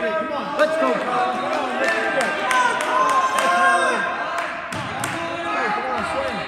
Let's go. Come on, swing.